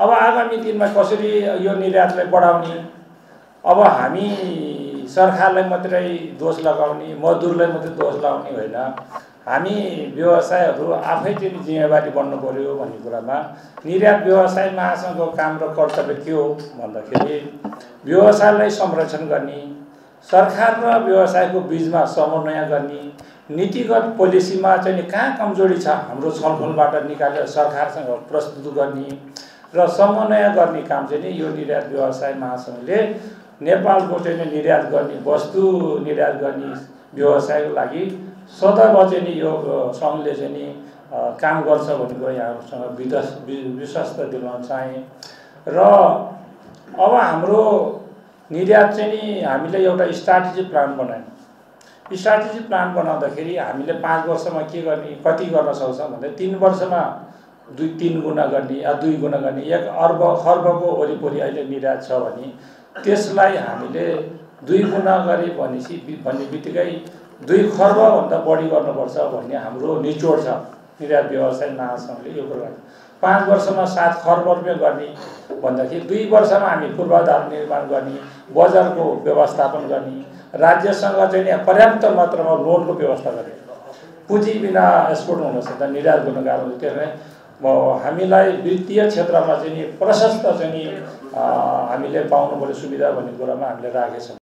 अब आगामी दिनमा कसरी यो निर्यातलाई बढाउने? अब हामी सरकारलाई मात्रै दोष लगाउने मजदुरलाई मात्रै दोष लगाउने होइन। हामी व्यवसायहरू आफै चाहिँ जिम्मेवारी बन्नु पऱ्यो भन्ने कुरामा। निर्यात व्यवसाय महासङ्घको काम र कर्तव्य के हो भन्दाखेरि व्यवसायलाई संरक्षण गर्ने सरकार र व्यवसायको बिचमा समन्वय गर्ने नीतिगत पोलिसीमा चाहिँ कहाँ कमजोरी छ हाम्रो छलफलबाट निकालेर सरकारसँग प्रस्तुत गर्ने र समन्वय गर्ने काम चाहिँ नि यो निर्यात व्यवसाय महासङ्घले नेपालको चाहिँ निर्यात गर्ने वस्तु निर्यात गर्ने व्यवसायको लागि सदैव चाहिँ नि यो सङ्घले चाहिँ नि काम गर्छ भन्ने कुरो यहाँहरूसँग विश्वास विश्वास दिलाउन चाहेँ। र अब हाम्रो निर्यात चाहिँ नि हामीले एउटा स्ट्राटेजी प्लान बनायौँ। स्ट्राटेजी प्लान बनाउँदाखेरि हामीले पाँच वर्षमा के गर्ने कति गर्न सक्छौँ भन्दा तिन वर्षमा दुई तिन गुणा गर्ने या दुई गुणा गर्ने एक अर्ब खर्बको वरिपरि अहिले निर्यात छ भने त्यसलाई हामीले दुई गुणा गरे भनेपछि भन्ने बित्तिकै दुई खर्बभन्दा बढी गर्नुपर्छ भन्ने हाम्रो निचोड छ। निर्यात व्यवसाय महासङ्घले यो कुरा पाँच वर्षमा सात खर्ब रुपियाँ गर्ने भन्दाखेरि दुई वर्षमा हामी पूर्वाधार निर्माण गर्ने बजारको व्यवस्थापन गर्ने राज्यसँग चाहिँ पर्याप्त मात्रामा लोनको व्यवस्था गर्ने। पुँजी बिना एक्सपोर्ट हुन सक्दा निर्यात गर्नु गाह्रो हुन्छ। त्यसलाई हामीलाई वित्तीय क्षेत्रमा चाहिँ नि प्रशस्त चाहिँ नि हामीले पाउनु पर्ने सुविधा भन्ने कुरामा हामीले राखेछौँ।